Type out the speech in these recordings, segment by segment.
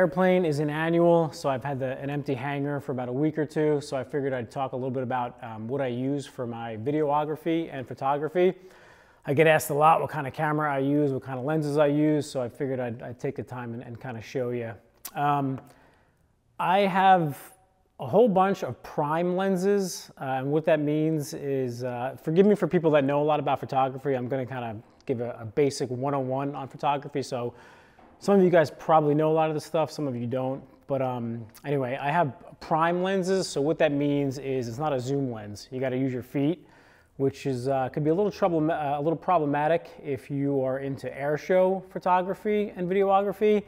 airplane is an annual, so I've had the, an empty hangar for about a week or two, so I figured I'd talk a little bit about um, what I use for my videography and photography. I get asked a lot what kind of camera I use, what kind of lenses I use, so I figured I'd, I'd take the time and, and kind of show you. Um, I have a whole bunch of prime lenses, uh, and what that means is, uh, forgive me for people that know a lot about photography, I'm gonna kind of give a, a basic 101 on photography, so some of you guys probably know a lot of this stuff, some of you don't. But um, anyway, I have prime lenses. So what that means is it's not a zoom lens. You got to use your feet, which is uh, could be a little trouble, uh, a little problematic if you are into air show photography and videography.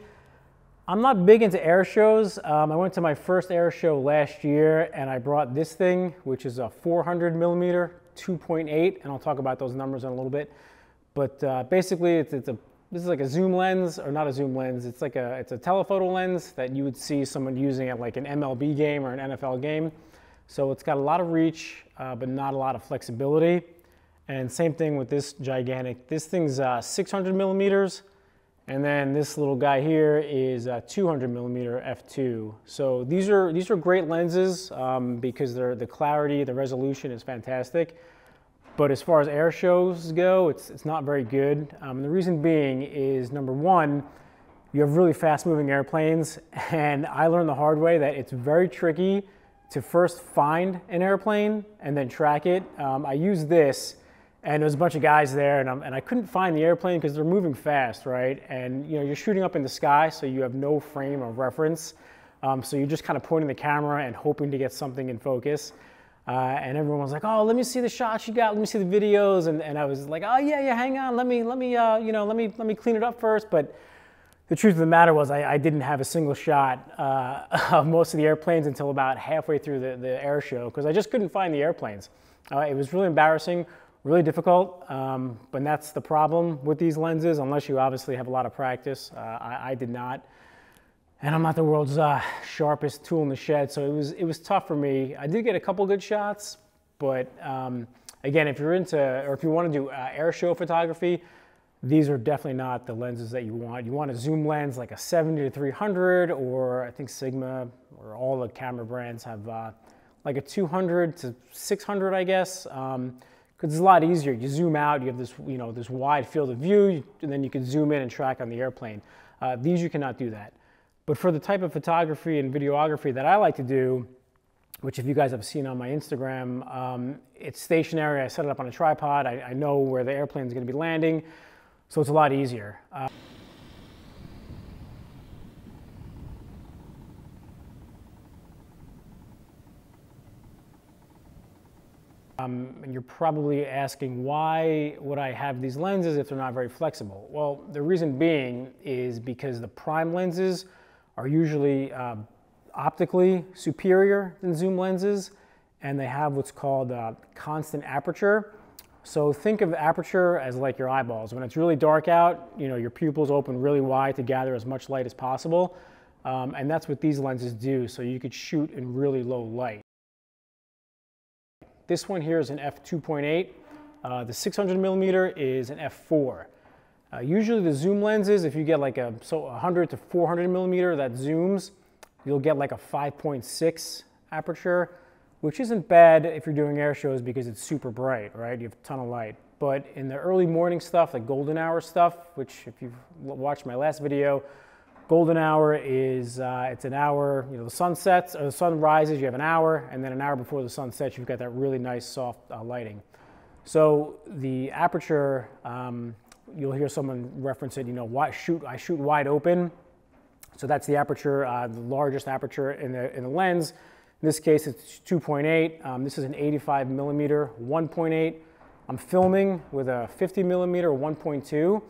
I'm not big into air shows. Um, I went to my first air show last year and I brought this thing, which is a 400 millimeter 2.8, and I'll talk about those numbers in a little bit. But uh, basically, it's, it's, a this is like a zoom lens, or not a zoom lens. It's like a it's a telephoto lens that you would see someone using at like an MLB game or an NFL game. So it's got a lot of reach, uh, but not a lot of flexibility. And same thing with this gigantic. This thing's uh, 600 millimeters, and then this little guy here is a 200 millimeter f2. So these are these are great lenses um, because they're the clarity, the resolution is fantastic. But as far as air shows go, it's, it's not very good. Um, the reason being is number one, you have really fast moving airplanes. And I learned the hard way that it's very tricky to first find an airplane and then track it. Um, I used this and there was a bunch of guys there and, and i couldn't find the airplane because they're moving fast, right? And you know, you're shooting up in the sky, so you have no frame of reference. Um, so you're just kind of pointing the camera and hoping to get something in focus. Uh, and everyone was like, "Oh, let me see the shots you got. Let me see the videos." And, and I was like, "Oh yeah, yeah, hang on. Let me, let me, uh, you know, let me, let me clean it up first. But the truth of the matter was, I, I didn't have a single shot uh, of most of the airplanes until about halfway through the, the air show because I just couldn't find the airplanes. Uh, it was really embarrassing, really difficult. Um, but that's the problem with these lenses, unless you obviously have a lot of practice. Uh, I, I did not and I'm not the world's uh, sharpest tool in the shed, so it was it was tough for me. I did get a couple good shots, but um, again, if you're into or if you want to do uh, air show photography, these are definitely not the lenses that you want. You want a zoom lens like a 70 to 300, or I think Sigma or all the camera brands have uh, like a 200 to 600, I guess. Um, because it's a lot easier. You zoom out, you have this, you know, this wide field of view, and then you can zoom in and track on the airplane. Uh, these you cannot do that. But for the type of photography and videography that I like to do, which if you guys have seen on my Instagram, um, it's stationary. I set it up on a tripod. I, I know where the airplane is going to be landing, so it's a lot easier. Uh, Um, and you're probably asking why would I have these lenses if they're not very flexible? Well, the reason being is because the prime lenses are usually uh, optically superior than zoom lenses, and they have what's called uh, constant aperture. So think of aperture as like your eyeballs. When it's really dark out, you know, your pupils open really wide to gather as much light as possible. Um, and that's what these lenses do. So you could shoot in really low light. This one here is an f2.8. Uh, the 600 millimeter is an f4. Uh, usually the zoom lenses, if you get like a so 100 to 400 millimeter that zooms, you'll get like a 5.6 aperture, which isn't bad if you're doing air shows because it's super bright, right? You have a ton of light. But in the early morning stuff, like golden hour stuff, which if you've watched my last video, golden hour is uh, it's an hour, you know, the sun sets or the sun rises, you have an hour, and then an hour before the sun sets, you've got that really nice soft uh, lighting. So the aperture um, you'll hear someone reference it, you know, why shoot, I shoot wide open. So that's the aperture, uh, the largest aperture in the, in the lens. In this case, it's 2.8. Um, this is an 85 millimeter 1.8. I'm filming with a 50 millimeter 1.2.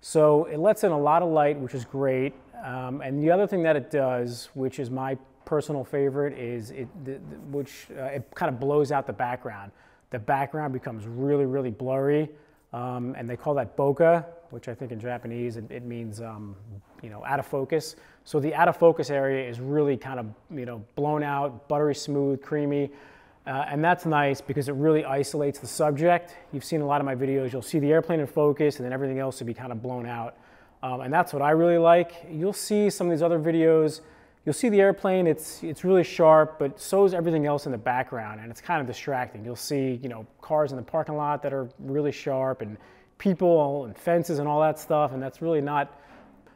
So it lets in a lot of light, which is great. Um, and the other thing that it does, which is my personal favorite, is it, the, the, which uh, it kind of blows out the background. The background becomes really, really blurry. Um, and they call that bokeh, which I think in Japanese it, it means um, you know out of focus. So the out of focus area is really kind of you know blown out, buttery smooth, creamy, uh, and that's nice because it really isolates the subject. You've seen a lot of my videos. You'll see the airplane in focus, and then everything else will be kind of blown out. Um, and that's what I really like. You'll see some of these other videos, you'll see the airplane, it's, it's really sharp, but so is everything else in the background, and it's kind of distracting. You'll see, you know, cars in the parking lot that are really sharp, and people and fences and all that stuff, and that's really not,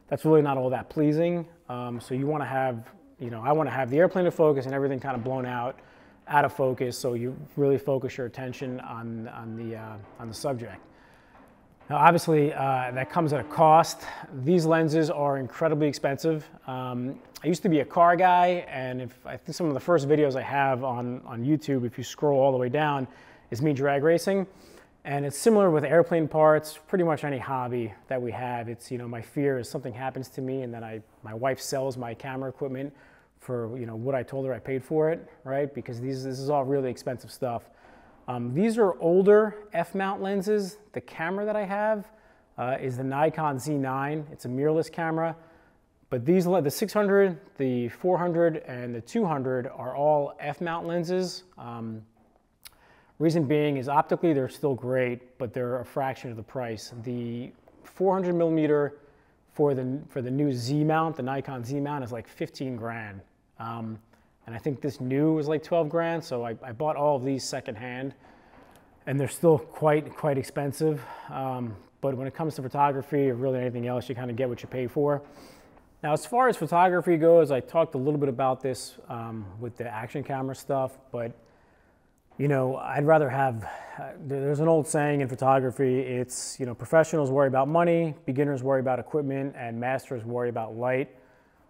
that's really not all that pleasing. Um, so you want to have, you know, I want to have the airplane to focus and everything kind of blown out, out of focus, so you really focus your attention on, on, the, uh, on the subject. Now, obviously, uh, that comes at a cost. These lenses are incredibly expensive. Um, I used to be a car guy, and if I think some of the first videos I have on, on YouTube, if you scroll all the way down, is me drag racing. And it's similar with airplane parts, pretty much any hobby that we have. It's, you know, my fear is something happens to me and then I, my wife sells my camera equipment for, you know, what I told her I paid for it, right? Because these, this is all really expensive stuff. Um, these are older f-mount lenses. The camera that I have uh, is the Nikon Z9. It's a mirrorless camera. But these, the 600, the 400, and the 200 are all f-mount lenses. Um, reason being is optically they're still great, but they're a fraction of the price. The 400 millimeter for the, for the new Z mount, the Nikon Z mount is like 15 grand. Um, and I think this new was like 12 grand, so I, I bought all of these secondhand, and they're still quite, quite expensive. Um, but when it comes to photography or really anything else, you kind of get what you pay for. Now, as far as photography goes, I talked a little bit about this um, with the action camera stuff, but you know, I'd rather have, uh, there's an old saying in photography, it's, you know, professionals worry about money, beginners worry about equipment, and masters worry about light.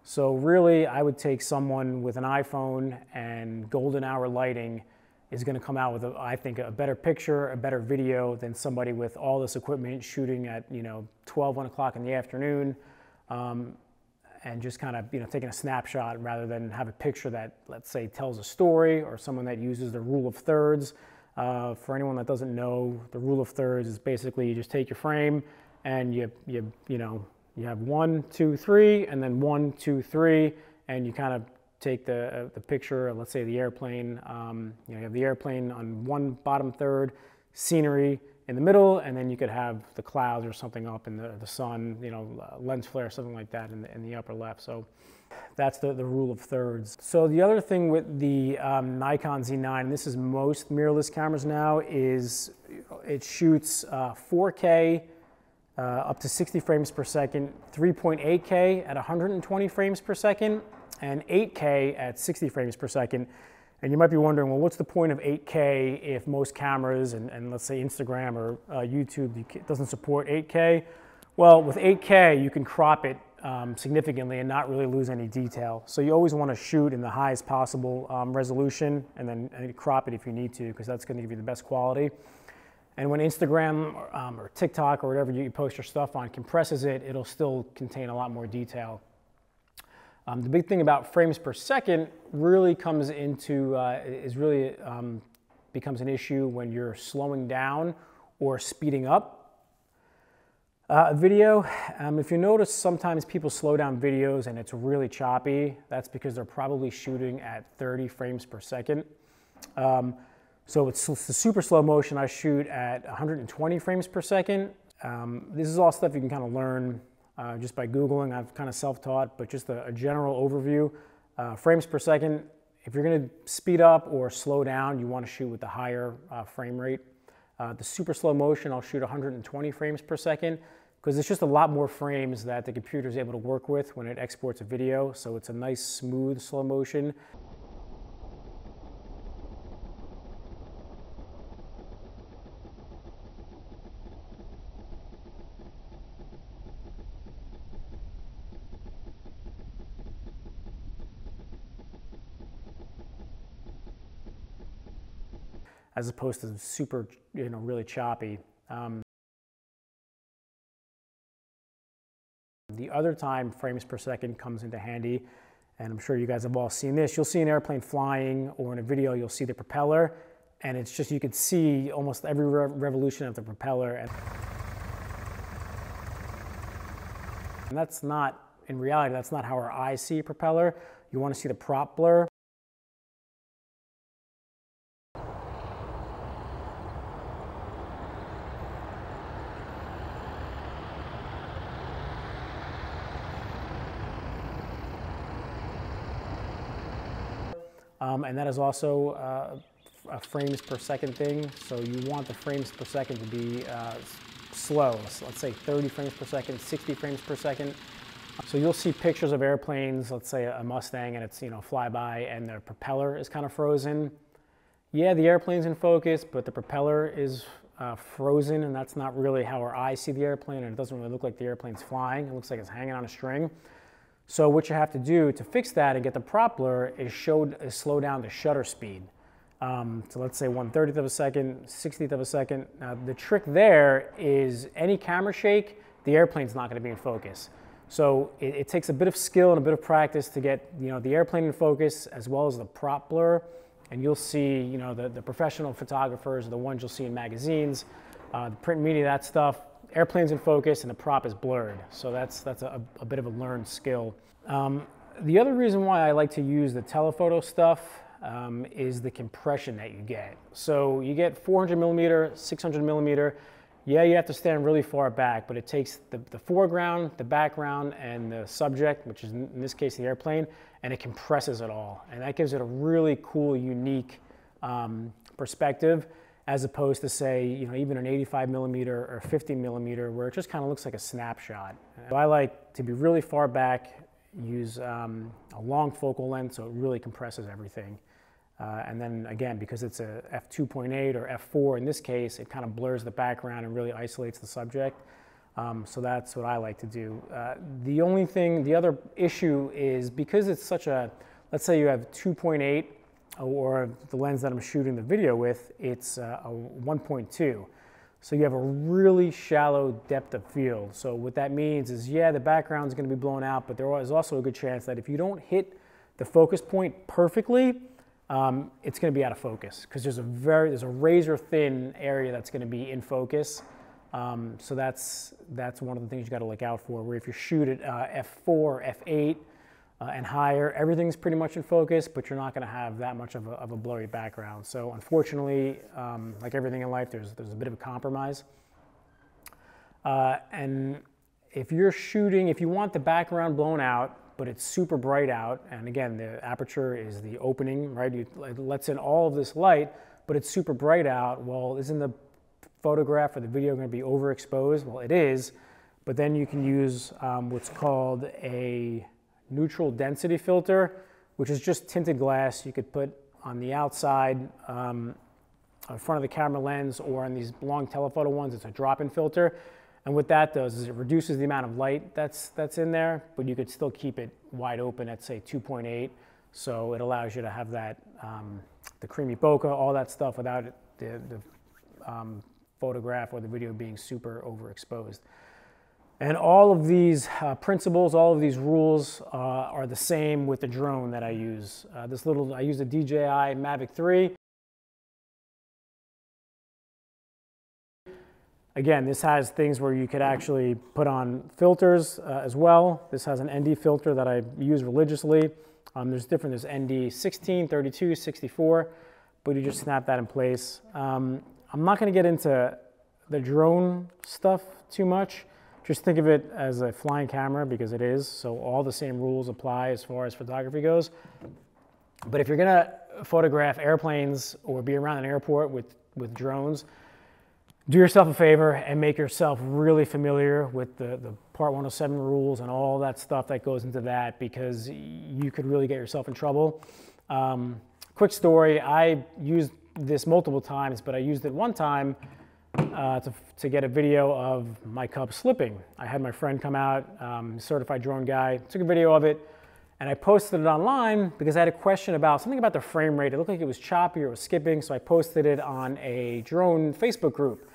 So really, I would take someone with an iPhone and golden hour lighting is going to come out with, a, I think, a better picture, a better video than somebody with all this equipment shooting at, you know, 12, 1 o'clock in the afternoon um, and just kind of, you know, taking a snapshot rather than have a picture that, let's say, tells a story or someone that uses the rule of thirds. Uh, for anyone that doesn't know, the rule of thirds is basically you just take your frame and you, you, you know, you have one, two, three, and then one, two, three, and you kind of take the, uh, the picture, let's say the airplane, um, you, know, you have the airplane on one bottom third, scenery in the middle, and then you could have the clouds or something up in the, the sun, you know, lens flare, something like that in the, in the upper left. So that's the, the rule of thirds. So the other thing with the um, Nikon Z9, and this is most mirrorless cameras now, is it shoots uh, 4K uh, up to 60 frames per second, 3.8K at 120 frames per second, and 8K at 60 frames per second. And you might be wondering, well, what's the point of 8K if most cameras and, and let's say Instagram or uh, YouTube doesn't support 8K? Well, with 8K, you can crop it um, significantly and not really lose any detail. So you always want to shoot in the highest possible um, resolution and then and crop it if you need to, because that's going to give you the best quality. And when Instagram or, um, or TikTok or whatever you post your stuff on compresses it, it'll still contain a lot more detail. Um, the big thing about frames per second really comes into, uh, is really um, becomes an issue when you're slowing down or speeding up uh, a video. Um, if you notice, sometimes people slow down videos and it's really choppy. That's because they're probably shooting at 30 frames per second. Um, so it's the super slow motion I shoot at 120 frames per second. Um, this is all stuff you can kind of learn uh, just by Googling. I've kind of self-taught, but just a, a general overview. Uh, frames per second, if you're gonna speed up or slow down, you wanna shoot with the higher uh, frame rate. Uh, the super slow motion, I'll shoot 120 frames per second because it's just a lot more frames that the computer is able to work with when it exports a video. So it's a nice smooth slow motion. As opposed to super, you know, really choppy. Um, the other time frames per second comes into handy, and I'm sure you guys have all seen this, you'll see an airplane flying or in a video you'll see the propeller, and it's just, you can see almost every re revolution of the propeller. And, and that's not, in reality, that's not how our eyes see a propeller. You want to see the prop blur. Um, and that is also uh, a frames per second thing. So you want the frames per second to be uh, slow. Let's say 30 frames per second, 60 frames per second. So you'll see pictures of airplanes, let's say a Mustang and it's, you know, flyby and the propeller is kind of frozen. Yeah, the airplane's in focus, but the propeller is uh, frozen and that's not really how our eyes see the airplane and it doesn't really look like the airplane's flying. It looks like it's hanging on a string. So what you have to do to fix that and get the propeller is, show, is slow down the shutter speed. Um, so let's say 1 30th of a second, 60th of a second. Now the trick there is any camera shake, the airplane's not going to be in focus. So it, it, takes a bit of skill and a bit of practice to get you know the airplane in focus as well as the prop blur. And you'll see you know the, the professional photographers, the ones you'll see in magazines, uh, the print media, that stuff. Airplane's in focus and the prop is blurred. So that's that's a, a bit of a learned skill. Um, the other reason why I like to use the telephoto stuff um, is the compression that you get. So you get 400 millimeter, 600 millimeter. Yeah, you have to stand really far back, but it takes the, the foreground, the background, and the subject, which is in this case the airplane, and it compresses it all. And that gives it a really cool, unique um, perspective as opposed to say, you know, even an 85 millimeter or 50 millimeter where it just kind of looks like a snapshot. So I like to be really far back, use um, a long focal length so it really compresses everything. Uh, and then again, because it's a f2.8 or f4 in this case, it kind of blurs the background and really isolates the subject. Um, so that's what I like to do. Uh, the only thing, the other issue is because it's such a, let's say you have 2.8 or the lens that I'm shooting the video with, it's uh, a 1.2. So you have a really shallow depth of field. So what that means is, yeah, the background is going to be blown out, but there is also a good chance that if you don't hit the focus point perfectly, um, it's going to be out of focus because there's a very there's a razor thin area that's going to be in focus. Um, so that's that's one of the things you got to look out for. Where if you shoot at uh, f4, f8, uh, and higher, everything's pretty much in focus, but you're not going to have that much of a, of a blurry background. So unfortunately, um, like everything in life, there's there's a bit of a compromise. Uh, and if you're shooting, if you want the background blown out, but it's super bright out. And again, the aperture is the opening, right? It lets in all of this light, but it's super bright out. Well, isn't the photograph or the video going to be overexposed? Well, it is, but then you can use um, what's called a neutral density filter, which is just tinted glass you could put on the outside um, in front of the camera lens or on these long telephoto ones, it's a drop-in filter. And what that does is it reduces the amount of light that's, that's in there, but you could still keep it wide open at say 2.8. So it allows you to have that, um, the creamy bokeh, all that stuff without the, the um, photograph or the video being super overexposed. And all of these uh, principles, all of these rules uh, are the same with the drone that I use. Uh, this little, I use the DJI Mavic 3. Again, this has things where you could actually put on filters uh, as well. This has an ND filter that I use religiously. Um, there's different, there's ND 16, 32, 64, but you just snap that in place. Um, I'm not gonna get into the drone stuff too much. Just think of it as a flying camera because it is, so all the same rules apply as far as photography goes. But if you're gonna photograph airplanes or be around an airport with, with drones, do yourself a favor and make yourself really familiar with the, the Part 107 rules and all that stuff that goes into that because you could really get yourself in trouble. Um, quick story, I used this multiple times, but I used it one time uh, to, to, get a video of my Cub slipping. I had my friend come out, um, certified drone guy, took a video of it, and I posted it online because I had a question about something about the frame rate. It looked like it was choppy or was skipping, so I posted it on a drone Facebook group.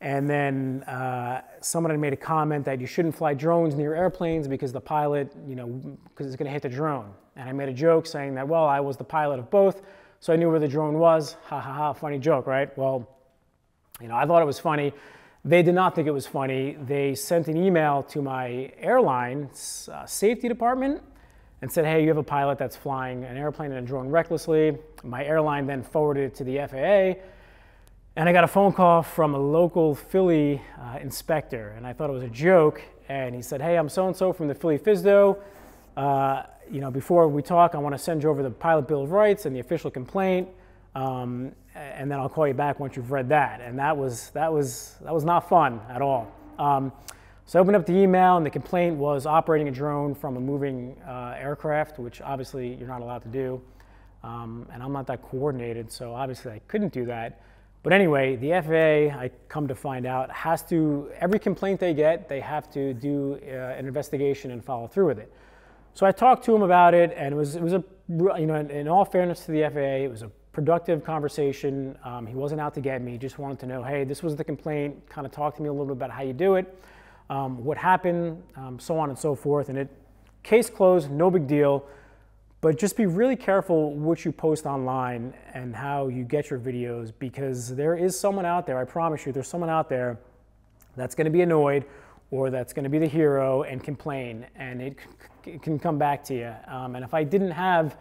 And then uh, someone had made a comment that you shouldn't fly drones near airplanes because the pilot, you know, because it's going to hit the drone. And I made a joke saying that, well, I was the pilot of both, so I knew where the drone was. Ha ha ha, funny joke, right? Well, you know, I thought it was funny. They did not think it was funny. They sent an email to my airline uh, safety department and said, hey, you have a pilot that's flying an airplane and a drone recklessly. My airline then forwarded it to the FAA and I got a phone call from a local Philly uh, inspector, and I thought it was a joke. And he said, Hey, I'm so and so from the Philly FSDO. Uh, you know, before we talk, I want to send you over the pilot bill of rights and the official complaint, um, and then I'll call you back once you've read that. And that was that was that was not fun at all. Um, so I opened up the email, and the complaint was operating a drone from a moving uh, aircraft, which obviously you're not allowed to do. Um, and I'm not that coordinated, so obviously I couldn't do that. But anyway, the FAA, I come to find out, has to, every complaint they get, they have to do uh, an investigation and follow through with it. So I talked to him about it, and it was, it was a, you know, in, in all fairness to the FAA, it was a productive conversation. Um, he wasn't out to get me, he just wanted to know, hey, this was the complaint, kind of talk to me a little bit about how you do it, um, what happened, um, so on and so forth. And it, case closed, no big deal. But just be really careful what you post online and how you get your videos because there is someone out there, I promise you, there's someone out there that's going to be annoyed or that's going to be the hero and complain and it, it can come back to you. Um, and if I didn't have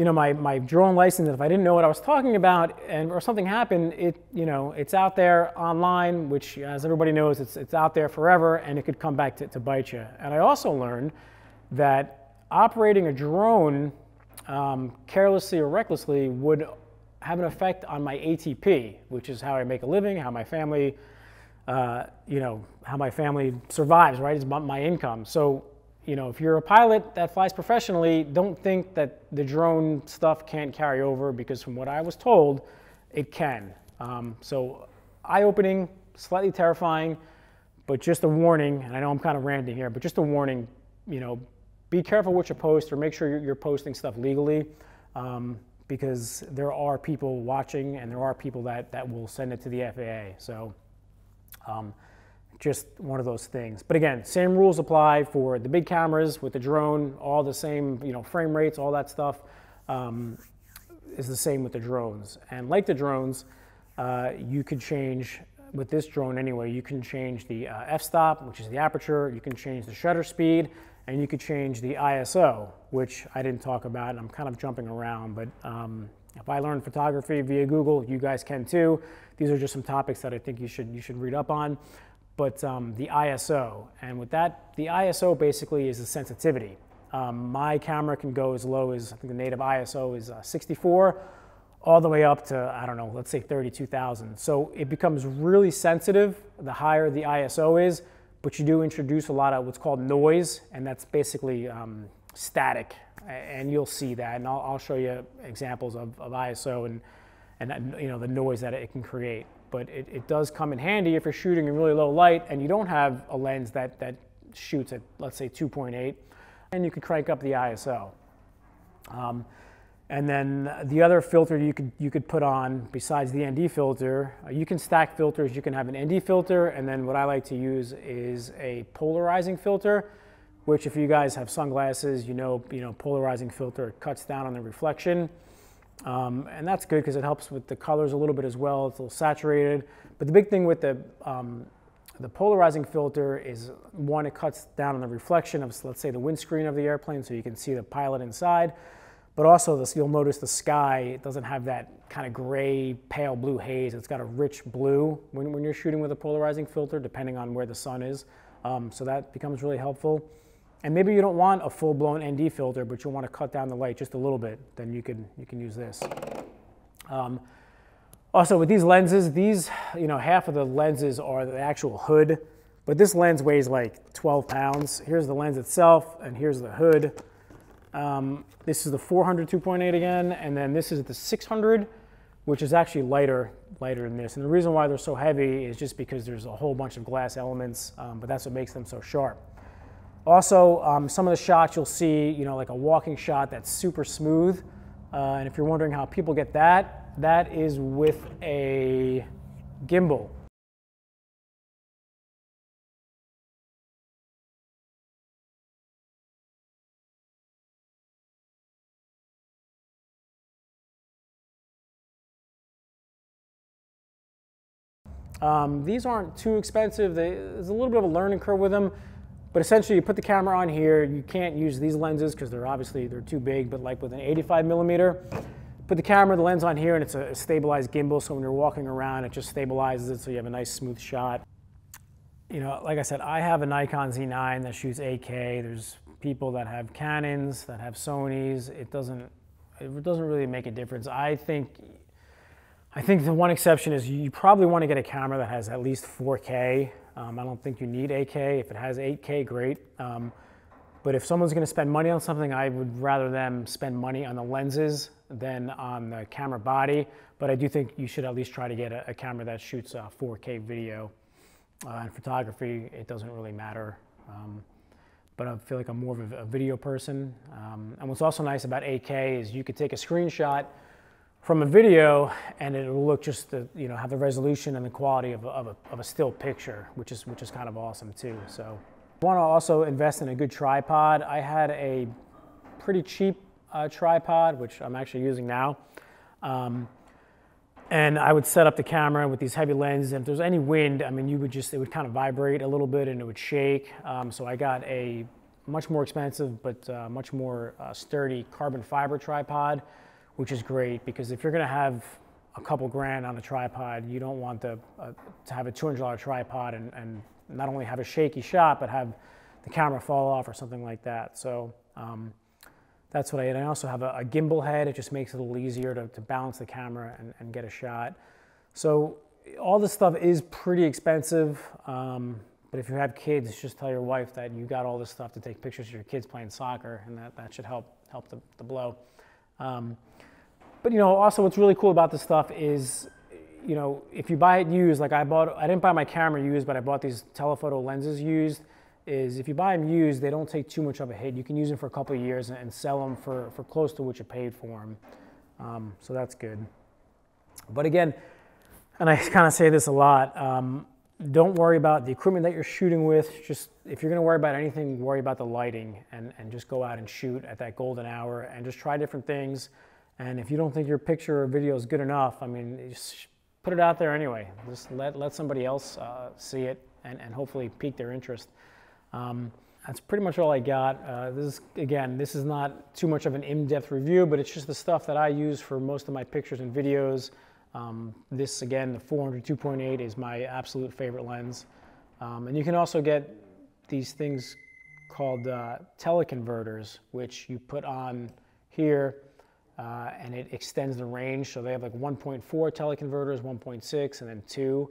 you know, my, my drone license, if I didn't know what I was talking about and or something happened, it, you know, it's out there online, which as everybody knows, it's, it's out there forever and it could come back to, to bite you. And I also learned that operating a drone um, carelessly or recklessly would have an effect on my ATP, which is how I make a living, how my family, uh, you know, how my family survives, right? It's my income. So, you know, if you're a pilot that flies professionally, don't think that the drone stuff can't carry over because from what I was told, it can. Um, so eye-opening, slightly terrifying, but just a warning, and I know I'm kind of ranting here, but just a warning, you know, be careful what you post or make sure you're, you're posting stuff legally um, because there are people watching and there are people that, that will send it to the FAA. So um, just one of those things. But again, same rules apply for the big cameras with the drone, all the same, you know, frame rates, all that stuff um, is the same with the drones. And like the drones, uh, you could change with this drone anyway, you can change the uh, f-stop, which is the aperture, you can change the shutter speed, and you could change the ISO, which I didn't talk about, and I'm kind of jumping around, but um, if I learned photography via Google, you guys can too. These are just some topics that I think you should, you should read up on. But um, the ISO, and with that, the ISO basically is the sensitivity. Um, my camera can go as low as, I think the native ISO is uh, 64, all the way up to, I don't know, let's say 32,000. So it becomes really sensitive the higher the ISO is, but you do introduce a lot of what's called noise, and that's basically um, static, and you'll see that, and I'll, I'll show you examples of, of, ISO and, and you know the noise that it can create. But it, it does come in handy if you're shooting in really low light and you don't have a lens that, that shoots at, let's say, 2.8, and you can crank up the ISO. Um, and then the other filter you could, you could put on besides the ND filter, uh, you can stack filters. You can have an ND filter, and then what I like to use is a polarizing filter, which if you guys have sunglasses, you know, you know polarizing filter cuts down on the reflection. Um, and that's good because it helps with the colors a little bit as well. It's a little saturated. But the big thing with the, um, the polarizing filter is one, it cuts down on the reflection of, let's say, the windscreen of the airplane so you can see the pilot inside. But also, this, you'll notice the sky it doesn't have that kind of gray, pale blue haze. It's got a rich blue when, when you're shooting with a polarizing filter, depending on where the sun is. Um, so that becomes really helpful. And maybe you don't want a full-blown ND filter, but you want to cut down the light just a little bit. Then you can you can use this. Um, also, with these lenses, these you know half of the lenses are the actual hood, but this lens weighs like 12 pounds. Here's the lens itself, and here's the hood. Um, this is the 400 2.8 again, and then this is the 600, which is actually lighter, lighter than this. And the reason why they're so heavy is just because there's a whole bunch of glass elements, um, but that's what makes them so sharp. Also, um, some of the shots you'll see, you know, like a walking shot that's super smooth. Uh, and if you're wondering how people get that, that is with a gimbal. Um, these aren't too expensive. They, there's a little bit of a learning curve with them, but essentially you put the camera on here. You can't use these lenses because they're obviously they're too big. But like with an 85 millimeter, put the camera, the lens on here, and it's a stabilized gimbal. So when you're walking around, it just stabilizes it, so you have a nice smooth shot. You know, like I said, I have a Nikon Z9 that shoots 8K. There's people that have Canons, that have Sonys. It doesn't, it doesn't really make a difference. I think, I think the one exception is you probably want to get a camera that has at least 4K. Um, I don't think you need 8K. If it has 8K, great. Um, but if someone's going to spend money on something, I would rather them spend money on the lenses than on the camera body. But I do think you should at least try to get a, a camera that shoots uh, 4K video. Uh, and photography, it doesn't really matter. Um, but I feel like I'm more of a, a video person. Um, and what's also nice about 8K is you could take a screenshot from a video and it'll look just the, you know have the resolution and the quality of a, of a, of a still picture, which is which is kind of awesome too. So I want to also invest in a good tripod. I had a pretty cheap uh, tripod, which I'm actually using now. Um, and I would set up the camera with these heavy lenses. And if there's any wind, I mean, you would just, it would kind of vibrate a little bit and it would shake. Um, so I got a much more expensive, but uh, much more uh, sturdy carbon fiber tripod, which is great because if you're gonna have a couple grand on a tripod, you don't want the, uh, to have a $200 tripod and, and not only have a shaky shot, but have the camera fall off or something like that. So um, that's what I, and I also have a, a, gimbal head. It just makes it a little easier to, to balance the camera and, and, get a shot. So all this stuff is pretty expensive. Um, but if you have kids, just tell your wife that you got all this stuff to take pictures of your kids playing soccer, and that, that should help help the, the blow. Um, but you know, also what's really cool about this stuff is, you know, if you buy it used, like I bought, I didn't buy my camera used, but I bought these telephoto lenses used is if you buy them used, they don't take too much of a hit. You can use them for a couple years and, and sell them for, for close to what you paid for them. Um, so that's good. But again, and I kind of say this a lot, um, don't worry about the equipment that you're shooting with. Just if you're going to worry about anything, worry about the lighting and, and just go out and shoot at that golden hour and just try different things. And if you don't think your picture or video is good enough, I mean, put it out there anyway. Just let, let somebody else uh, see it and, and hopefully pique their interest. Um, that's pretty much all I got. Uh, this is, again, this is not too much of an in-depth review, but it's just the stuff that I use for most of my pictures and videos. Um, this, again, the 400 2.8 is my absolute favorite lens. Um, and you can also get these things called uh, teleconverters, which you put on here uh, and it extends the range. So they have like 1.4 teleconverters, 1.6, and then 2.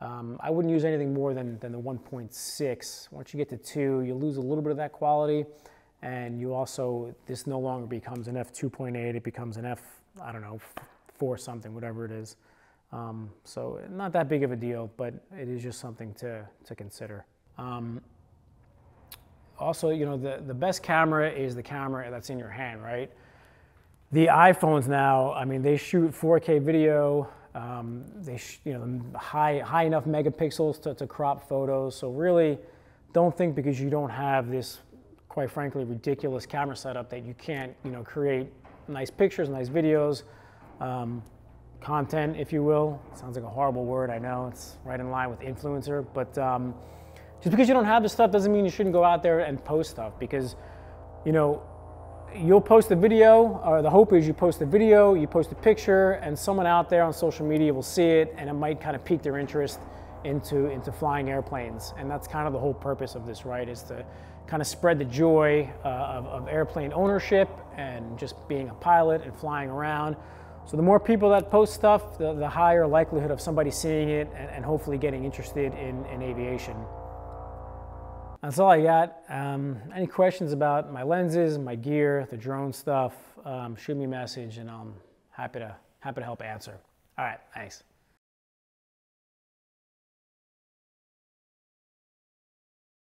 Um, I wouldn't use anything more than, than the 1.6. Once you get to 2, you lose a little bit of that quality, and you also, this no longer becomes an f2.8, it becomes an f, I don't know, 4 something, whatever it is. Um, so not that big of a deal, but it is just something to, to consider. Um, also, you know, the, the best camera is the camera that's in your hand, right? The iPhones now, I mean, they shoot 4K video, um, they, you know, high, high enough megapixels to, to crop photos. So really, don't think because you don't have this, quite frankly, ridiculous camera setup that you can't, you know, create nice pictures, nice videos, um, content, if you will. Sounds like a horrible word, I know. It's right in line with influencer, but um, just because you don't have the stuff doesn't mean you shouldn't go out there and post stuff because, you know, you'll post a video, or the hope is you post a video, you post a picture, and someone out there on social media will see it, and it might kind of pique their interest into, into flying airplanes. And that's kind of the whole purpose of this, right, is to kind of spread the joy uh, of, of airplane ownership and just being a pilot and flying around. So the more people that post stuff, the, the higher likelihood of somebody seeing it and, and hopefully getting interested in, in aviation. That's all I got. Um, any questions about my lenses, my gear, the drone stuff, um, shoot me a message and I'm happy to, happy to help answer. All right, thanks.